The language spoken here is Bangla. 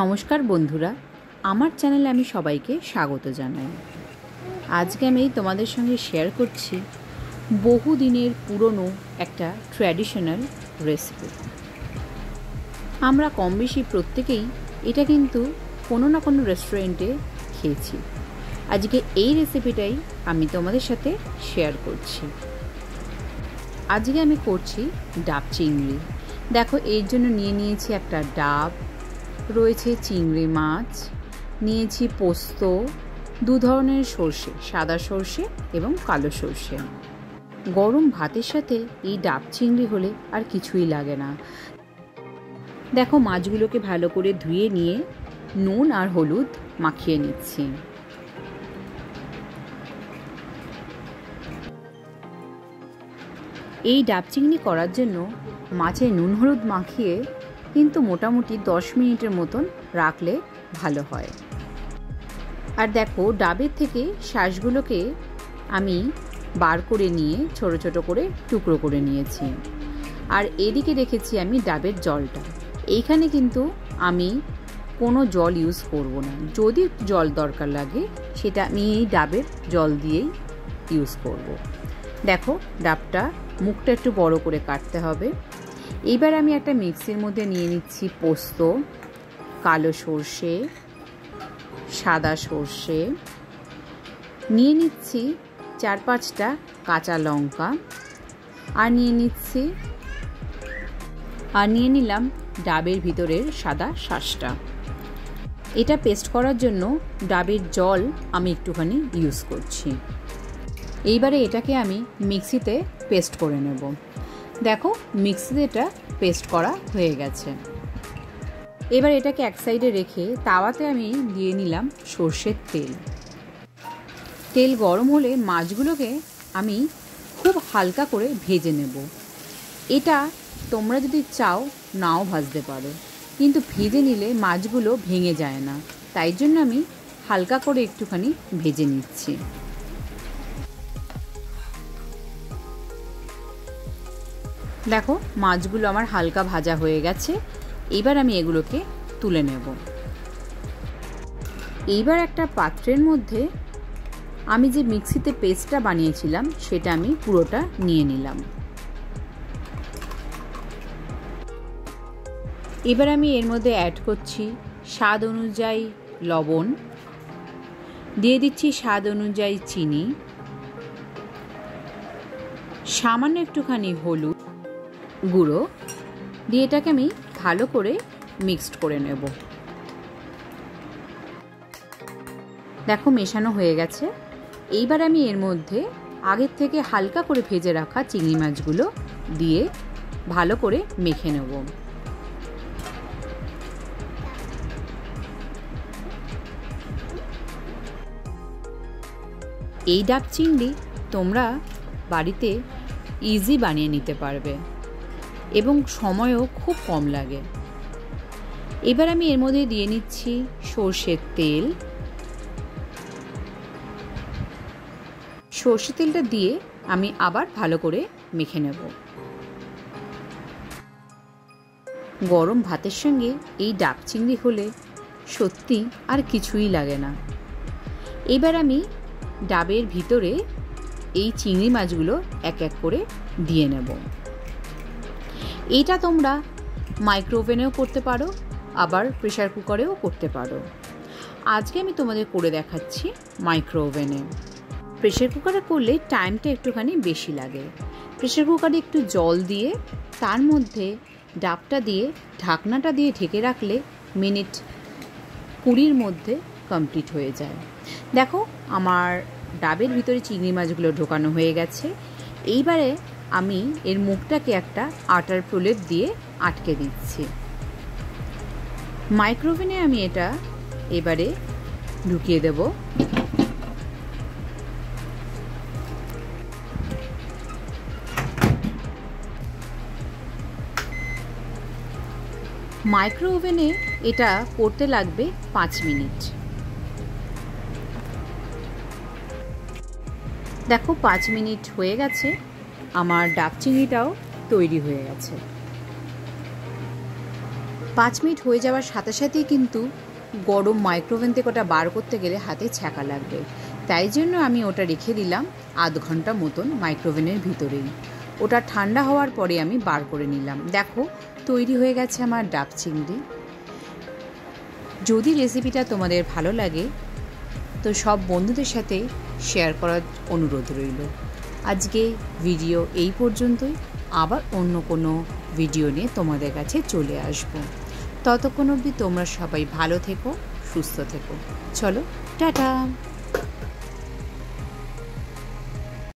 নমস্কার বন্ধুরা, আমার চ্যানেলে আমি সবাইকে স্বাগত জানাই। আজকে আমি তোমাদের সঙ্গে শেয়ার করছি বহু দিনের পুরনো একটা ট্র্যাডিশনাল রেসিপি আমরা কম বেশি প্রত্যেকেই এটা কিন্তু কোনো না কোনো রেস্টুরেন্টে খেয়েছি। আজকে এই রেসিপিটাই আমি তোমাদের সাথে শেয়ার করছি। আজকে আমি করছি ডাব চিংড়ি। দেখো, এর জন্য নিয়ে নিয়েছি একটা ডাব রয়েছে চিংড়ি মাছ, নিয়েছি পোস্ত, দু ধরনের সর্ষে, সাদা সর্ষে এবং কালো সর্ষে। গরম ভাতের সাথে এই ডাব চিংড়ি হলে আর কিছুই লাগে না। দেখো মাছগুলোকে ভালো করে ধুয়ে নিয়ে নুন আর হলুদ মাখিয়ে নিচ্ছি। এই ডাব চিংড়ি করার জন্য মাছে নুন হলুদ মাখিয়ে কিন্তু মোটামুটি দশ মিনিটের মতন রাখলে ভালো হয়। আর দেখো, ডাবের থেকে শ্বাসগুলোকে আমি বার করে নিয়ে ছোট ছোট করে টুকরো করে নিয়েছি। আর এদিকে রেখেছি আমি ডাবের জলটা। এইখানে কিন্তু আমি কোনো জল ইউজ করব না। যদি জল দরকার লাগে, সেটা আমি এই ডাবের জল দিয়েই ইউজ করব। দেখো, ডাবটা মুখটা একটু বড় করে কাটতে হবে। এইবার আমি একটা মিক্সির মধ্যে নিয়ে নিচ্ছি পোস্ত, কালো সর্ষে, সাদা সর্ষে। নিয়ে নিচ্ছি চার পাঁচটা কাঁচা লঙ্কা আর নিয়ে নিচ্ছি আর নিয়ে নিলাম ডাবের ভিতরের সাদা শ্বাসটা এটা পেস্ট করার জন্য ডাবের জল আমি একটুখানি ইউজ করছি। এইবারে এটাকে আমি মিক্সিতে পেস্ট করে নেব। দেখো মিক্সিতে এটা পেস্ট করা হয়ে গেছে। এবার এটাকে এক সাইডে রেখে তাওয়াতে আমি দিয়ে নিলাম সর্ষের তেল। তেল গরম হলে মাছগুলোকে আমি খুব হালকা করে ভেজে নেব। এটা তোমরা যদি চাও, নাও ভাজতে পারো। কিন্তু ভেজে নিলে মাছগুলো ভেঙে যায় না। তাই জন্য আমি হালকা করে একটুখানি ভেজে নিচ্ছি। দেখো, মাছগুলো আমার হালকা ভাজা হয়ে গেছে। এবার আমি এগুলোকে তুলে নেব। এইবার একটা পাত্রের মধ্যে আমি যে মিক্সিতে পেস্টটা বানিয়েছিলাম, সেটা আমি পুরোটা নিয়ে নিলাম। এবার আমি এর মধ্যে অ্যাড করছি স্বাদ অনুযায়ী লবণ। দিয়ে দিচ্ছি স্বাদ অনুযায়ী চিনি। সামান্য একটুখানি হলুদ। গুঁড়ো দিয়ে এটাকে আমি ভালো করে মিক্সড করে নেব। দেখো মেশানো হয়ে গেছে। এইবার আমি এর মধ্যে আগের থেকে হালকা করে ভেজে রাখা চিংড়ি মাছগুলো দিয়ে ভালো করে মেখে নেব। এই ডাব চিংড়ি তোমরা বাড়িতে ইজি বানিয়ে নিতে পারবে। এবং সময়ও খুব কম লাগে। এবার আমি এর মধ্যে দিয়ে নিচ্ছি সর্ষের তেল। সর্ষে তেলটা দিয়ে আমি আবার ভালো করে মেখে নেব। গরম ভাতের সঙ্গে এই ডাব চিংড়ি হলে সত্যি আর কিছুই লাগে না। এবার আমি ডাবের ভিতরে এই চিংড়ি মাছগুলো এক এক করে দিয়ে নেব। এইটা তোমরা মাইক্রোওভেনেও করতে পারো, আবার প্রেশার কুকারেও করতে পারো। আজকে আমি তোমাদের করে দেখাচ্ছি মাইক্রোওভেনে। প্রেশার কুকারে করলে টাইমটা একটুখানি বেশি লাগে। প্রেশার কুকারে একটু জল দিয়ে, তার মধ্যে ডাবটা দিয়ে, ঢাকনাটা দিয়ে ঢেকে রাখলে মিনিট কুড়ির মধ্যে কমপ্লিট হয়ে যায়। দেখো, আমার ডাবের ভিতরে চিংড়ি মাছগুলো ঢোকানো হয়ে গেছে। এইবারে আমি এর মুখটাকে একটা আটার প্রলেপ দিয়ে আটকে দিচ্ছি। মাইক্রোওভেনে আমি এটা এবারে ঢুকিয়ে দেব। মাইক্রো ওভেনে এটা করতে লাগবে পাঁচ মিনিট। দেখো, পাঁচ মিনিট হয়ে গেছে। আমার ডাব চিংড়িটাও তৈরি হয়ে গেছে। পাঁচ মিনিট হয়ে যাওয়ার সাথে সাথেই কিন্তু গরম মাইক্রোওভেন থেকে ওটা বার করতে গেলে হাতে ছ্যাঁকা লাগবে। তাই জন্য আমি ওটা রেখে দিলাম আধ ঘণ্টা মতন মাইক্রোওভেনের ভিতরেই। ওটা ঠান্ডা হওয়ার পরে আমি বার করে নিলাম। দেখো, তৈরি হয়ে গেছে আমার ডাব চিংড়ি। যদি রেসিপিটা তোমাদের ভালো লাগে, তো সব বন্ধুদের সাথে শেয়ার করার অনুরোধ রইল। আজকে ভিডিও এই পর্যন্তই। আবার অন্য কোনো ভিডিও নিয়ে তোমাদের কাছে চলে আসব। ততক্ষণ অবধি তোমরা সবাই ভালো থেকো, সুস্থ থেকো। চলো, টাটা!